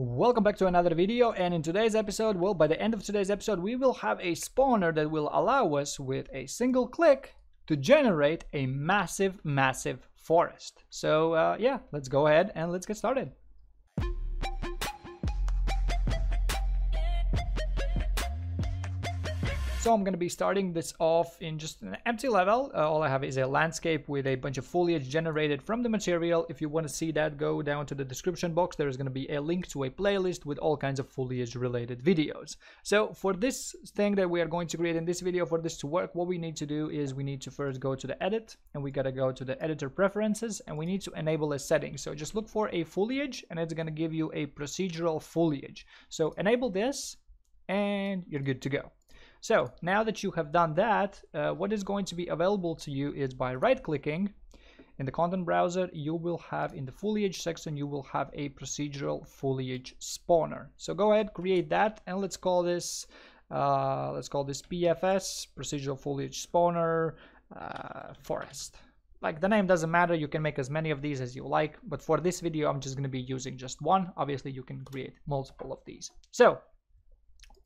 Welcome back to another video and in today's episode, well by the end of today's episode we will have a spawner that will allow us with a single click to generate a massive massive forest. So uh, yeah, let's go ahead and let's get started. So I'm going to be starting this off in just an empty level. Uh, all I have is a landscape with a bunch of foliage generated from the material. If you want to see that, go down to the description box. There is going to be a link to a playlist with all kinds of foliage related videos. So for this thing that we are going to create in this video, for this to work, what we need to do is we need to first go to the edit and we got to go to the editor preferences and we need to enable a setting. So just look for a foliage and it's going to give you a procedural foliage. So enable this and you're good to go. So now that you have done that, uh, what is going to be available to you is by right clicking in the content browser, you will have in the foliage section, you will have a procedural foliage spawner. So go ahead, create that, and let's call this, uh, let's call this PFS, procedural foliage spawner uh, forest. Like the name doesn't matter, you can make as many of these as you like, but for this video, I'm just gonna be using just one. Obviously, you can create multiple of these. So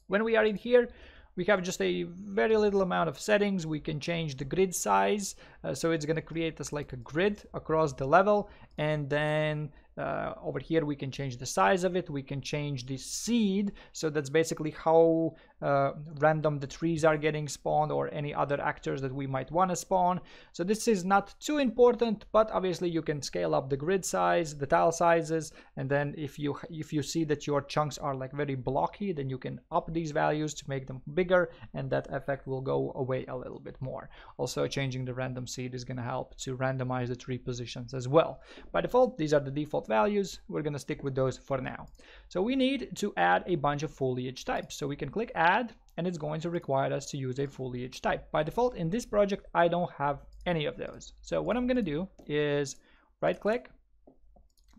when we are in here, we have just a very little amount of settings. We can change the grid size uh, so it's going to create us like a grid across the level. And then uh, over here we can change the size of it. We can change the seed. So that's basically how uh, random the trees are getting spawned or any other actors that we might want to spawn so this is not too important but obviously you can scale up the grid size the tile sizes and then if you if you see that your chunks are like very blocky then you can up these values to make them bigger and that effect will go away a little bit more also changing the random seed is going to help to randomize the tree positions as well by default these are the default values. We're going to stick with those for now. So we need to add a bunch of foliage types. So we can click add and it's going to require us to use a foliage type. By default in this project, I don't have any of those. So what I'm going to do is right click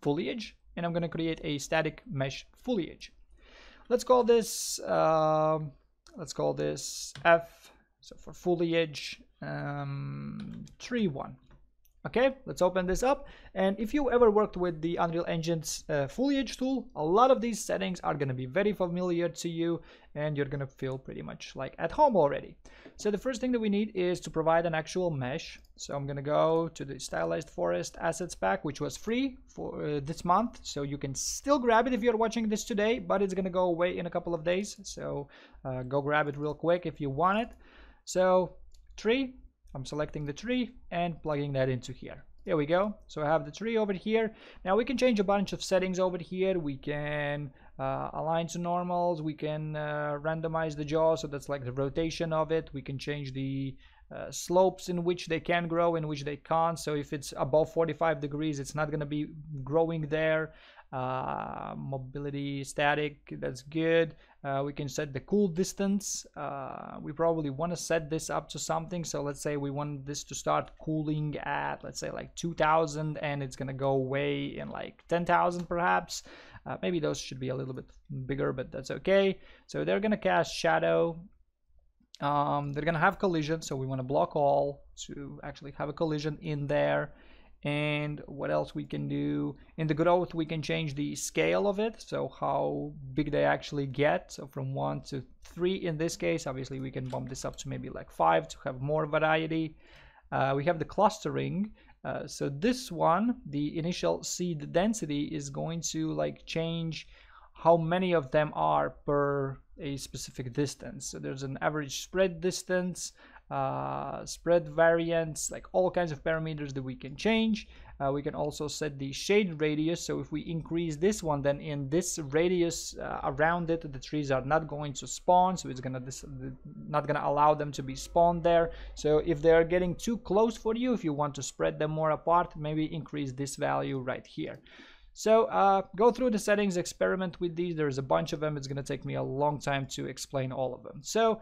foliage and I'm going to create a static mesh foliage. Let's call this, uh, let's call this F. So for foliage, um, tree one. Okay, let's open this up. And if you ever worked with the Unreal Engine's uh, foliage tool, a lot of these settings are going to be very familiar to you and you're going to feel pretty much like at home already. So the first thing that we need is to provide an actual mesh. So I'm going to go to the Stylized Forest Assets Pack, which was free for uh, this month. So you can still grab it if you're watching this today, but it's going to go away in a couple of days. So uh, go grab it real quick if you want it. So tree, I'm selecting the tree and plugging that into here. There we go. So I have the tree over here. Now we can change a bunch of settings over here. We can uh, align to normals. We can uh, randomize the yaw. So that's like the rotation of it. We can change the uh, slopes in which they can grow, in which they can't. So if it's above 45 degrees, it's not going to be growing there uh, mobility static that's good. Uh, we can set the cool distance. Uh, we probably want to set this up to something. So let's say we want this to start cooling at let's say like 2000 and it's gonna go away in like 10,000 perhaps. Uh, maybe those should be a little bit bigger but that's okay. So they're gonna cast shadow. Um, they're gonna have collision so we want to block all to actually have a collision in there and what else we can do. In the growth we can change the scale of it so how big they actually get. So from one to three in this case obviously we can bump this up to maybe like five to have more variety. Uh, we have the clustering. Uh, so this one the initial seed density is going to like change how many of them are per a specific distance. So there's an average spread distance uh, spread variance, like all kinds of parameters that we can change. Uh, we can also set the shade radius. So if we increase this one, then in this radius uh, around it, the trees are not going to spawn. So it's gonna not gonna allow them to be spawned there. So if they are getting too close for you, if you want to spread them more apart, maybe increase this value right here. So uh, go through the settings, experiment with these. There's a bunch of them. It's going to take me a long time to explain all of them. So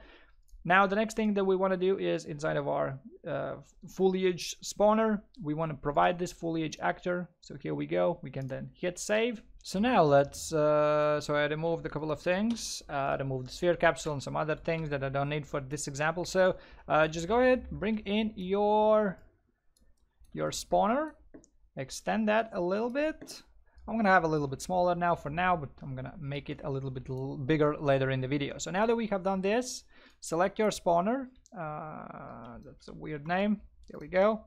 now the next thing that we want to do is inside of our uh, foliage spawner, we want to provide this foliage actor. So here we go. We can then hit save. So now let's, uh, so I removed a couple of things, uh, removed the sphere capsule and some other things that I don't need for this example. So uh, just go ahead, bring in your, your spawner, extend that a little bit. I'm gonna have a little bit smaller now for now, but I'm gonna make it a little bit bigger later in the video. So now that we have done this, select your spawner. Uh, that's a weird name. There we go.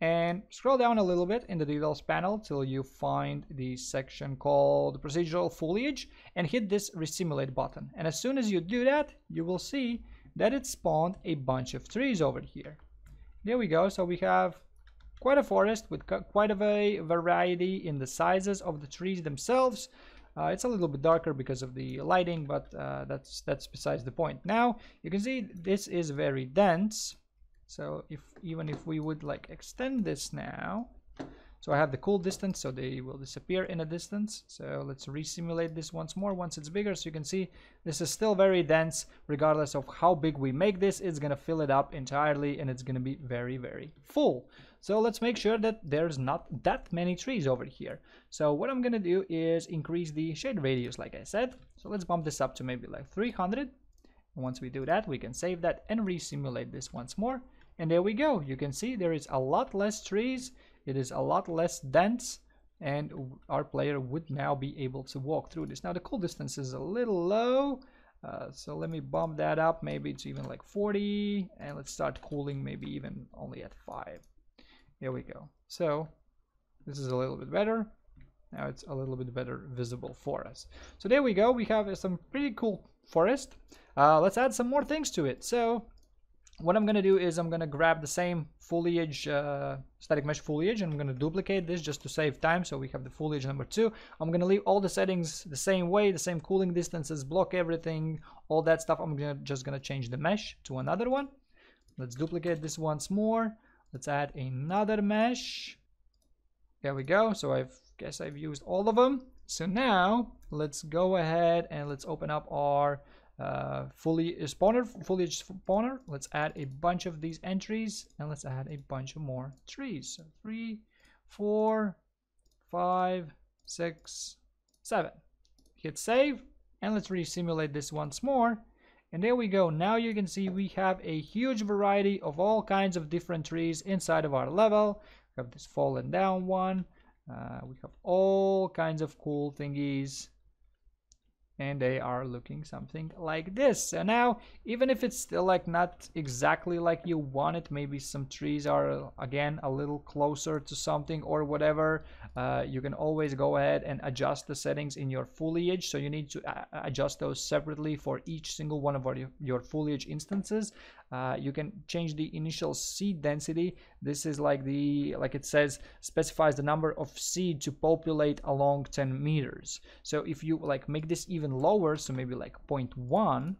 And scroll down a little bit in the details panel till you find the section called procedural foliage and hit this resimulate button. And as soon as you do that, you will see that it spawned a bunch of trees over here. There we go. So we have quite a forest with quite a variety in the sizes of the trees themselves. Uh, it's a little bit darker because of the lighting, but uh, that's that's besides the point. Now you can see this is very dense. So if even if we would like extend this now, so I have the cool distance, so they will disappear in a distance. So let's resimulate this once more once it's bigger. So you can see this is still very dense. Regardless of how big we make this, it's to fill it up entirely and it's to be very, very full. So let's make sure that there's not that many trees over here. So what I'm to do is increase the shade radius, like I said. So let's bump this up to maybe like 300. And once we do that, we can save that and resimulate this once more. And there we go. You can see there is a lot less trees it is a lot less dense and our player would now be able to walk through this. Now the cool distance is a little low, uh, so let me bump that up maybe to even like 40 and let's start cooling maybe even only at 5. Here we go. So this is a little bit better. Now it's a little bit better visible for us. So there we go. We have some pretty cool forest. Uh, let's add some more things to it. So what I'm going to do is I'm going to grab the same foliage, uh, static mesh foliage, and I'm going to duplicate this just to save time. So we have the foliage number two. I'm going to leave all the settings the same way, the same cooling distances, block everything, all that stuff. I'm gonna, just going to change the mesh to another one. Let's duplicate this once more. Let's add another mesh. There we go. So I guess I've used all of them. So now let's go ahead and let's open up our uh, fully spawner, foliage spawner. Let's add a bunch of these entries and let's add a bunch of more trees. So three, four, five, six, seven. Hit save and let's resimulate this once more. And there we go. Now you can see we have a huge variety of all kinds of different trees inside of our level. We have this fallen down one. Uh, we have all kinds of cool thingies and they are looking something like this. So now even if it's still like not exactly like you want it maybe some trees are again a little closer to something or whatever uh, you can always go ahead and adjust the settings in your foliage. So you need to uh, adjust those separately for each single one of our, your foliage instances uh, you can change the initial seed density. This is like the like it says specifies the number of seed to populate along 10 meters. So if you like make this even lower so maybe like 0.1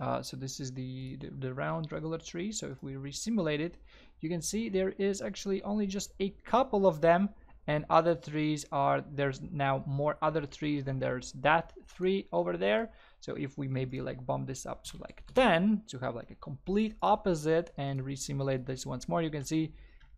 uh, so this is the, the, the round regular tree. So if we resimulate it you can see there is actually only just a couple of them and other trees are there's now more other trees than there's that three over there so if we maybe like bump this up to like 10 to have like a complete opposite and resimulate this once more, you can see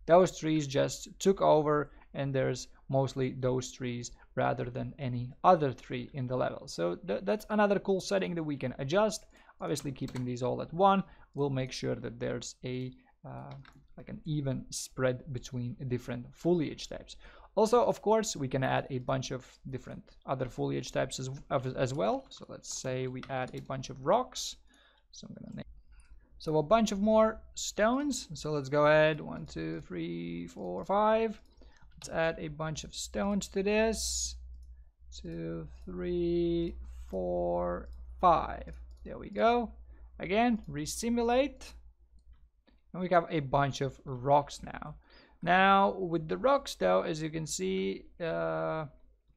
those trees just took over and there's mostly those trees rather than any other tree in the level. So th that's another cool setting that we can adjust. Obviously keeping these all at one will make sure that there's a uh, like an even spread between different foliage types. Also, of course, we can add a bunch of different other foliage types as, as well. So let's say we add a bunch of rocks. So I'm gonna name so a bunch of more stones. So let's go ahead. One, two, three, four, five. Let's add a bunch of stones to this. Two, three, four, five. There we go. Again, resimulate. And we have a bunch of rocks now. Now with the rocks though, as you can see, uh,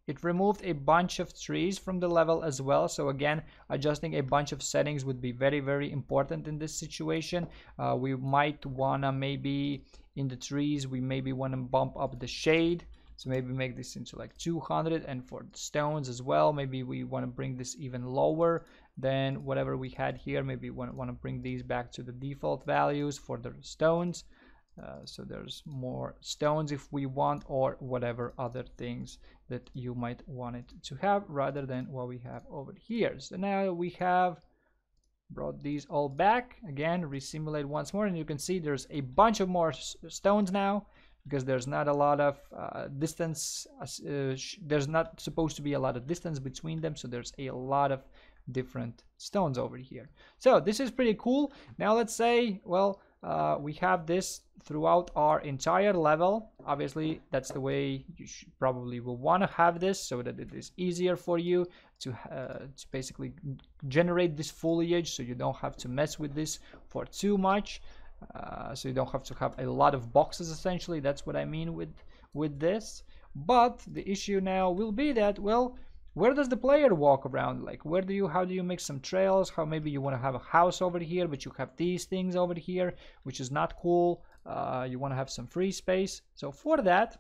it removed a bunch of trees from the level as well. So again, adjusting a bunch of settings would be very, very important in this situation. Uh, we might wanna maybe in the trees, we maybe wanna bump up the shade. So maybe make this into like 200 and for the stones as well, maybe we wanna bring this even lower than whatever we had here. Maybe we wanna bring these back to the default values for the stones. Uh, so there's more stones if we want or whatever other things that you might want it to have rather than what we have over here. So now we have brought these all back. Again resimulate once more and you can see there's a bunch of more stones now because there's not a lot of uh, distance uh, there's not supposed to be a lot of distance between them so there's a lot of different stones over here. So this is pretty cool. Now let's say well uh, we have this throughout our entire level. Obviously that's the way you probably will want to have this so that it is easier for you to, uh, to basically generate this foliage so you don't have to mess with this for too much. Uh, so you don't have to have a lot of boxes essentially. That's what I mean with with this. But the issue now will be that well where does the player walk around? Like where do you how do you make some trails? How maybe you want to have a house over here but you have these things over here which is not cool. Uh, you want to have some free space. So for that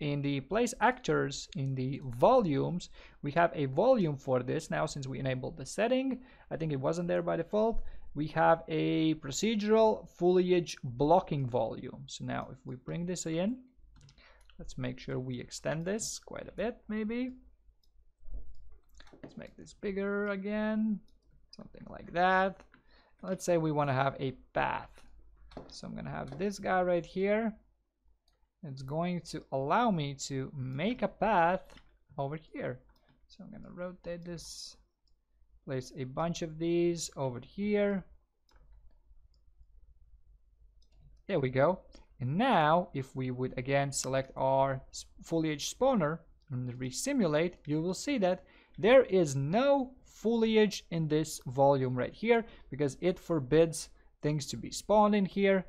in the place actors in the volumes we have a volume for this. Now since we enabled the setting I think it wasn't there by default we have a procedural foliage blocking volume. So now if we bring this in let's make sure we extend this quite a bit maybe let's make this bigger again. Something like that. Let's say we want to have a path so I'm gonna have this guy right here. It's going to allow me to make a path over here. So I'm gonna rotate this place a bunch of these over here. There we go. And now if we would again select our foliage spawner and resimulate you will see that there is no foliage in this volume right here because it forbids things to be spawned in here.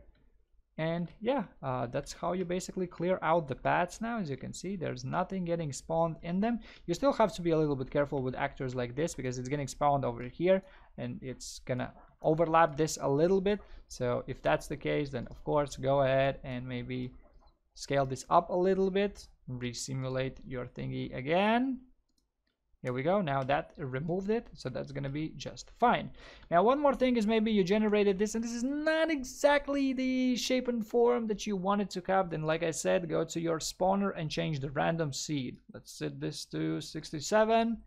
And yeah uh, that's how you basically clear out the paths now. As you can see there's nothing getting spawned in them. You still have to be a little bit careful with actors like this because it's getting spawned over here and it's gonna overlap this a little bit. So if that's the case then of course go ahead and maybe scale this up a little bit. Resimulate your thingy again here we go. Now that removed it, so that's going to be just fine. Now one more thing is maybe you generated this and this is not exactly the shape and form that you wanted to have. Then like I said, go to your spawner and change the random seed. Let's set this to 67.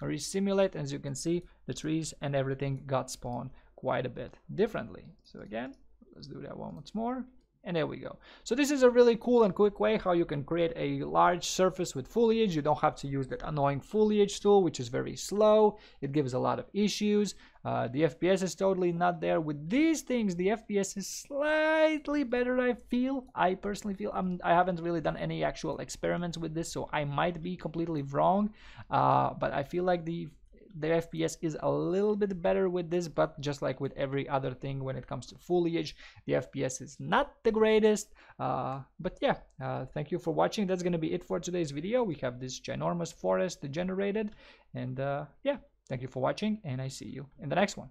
Resimulate. As you can see, the trees and everything got spawned quite a bit differently. So again, let's do that one once more. And there we go. So this is a really cool and quick way how you can create a large surface with foliage. You don't have to use that annoying foliage tool, which is very slow. It gives a lot of issues. Uh, the FPS is totally not there. With these things, the FPS is slightly better, I feel. I personally feel. I'm, I haven't really done any actual experiments with this, so I might be completely wrong. Uh, but I feel like the the FPS is a little bit better with this, but just like with every other thing when it comes to foliage, the FPS is not the greatest. Uh, but yeah, uh, thank you for watching. That's going to be it for today's video. We have this ginormous forest generated. And uh, yeah, thank you for watching, and I see you in the next one.